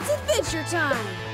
It's adventure time!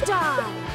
Let's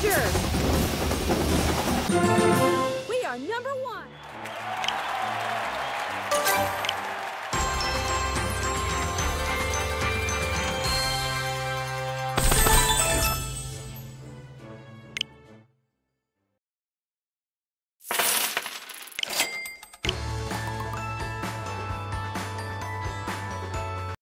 faster! We are number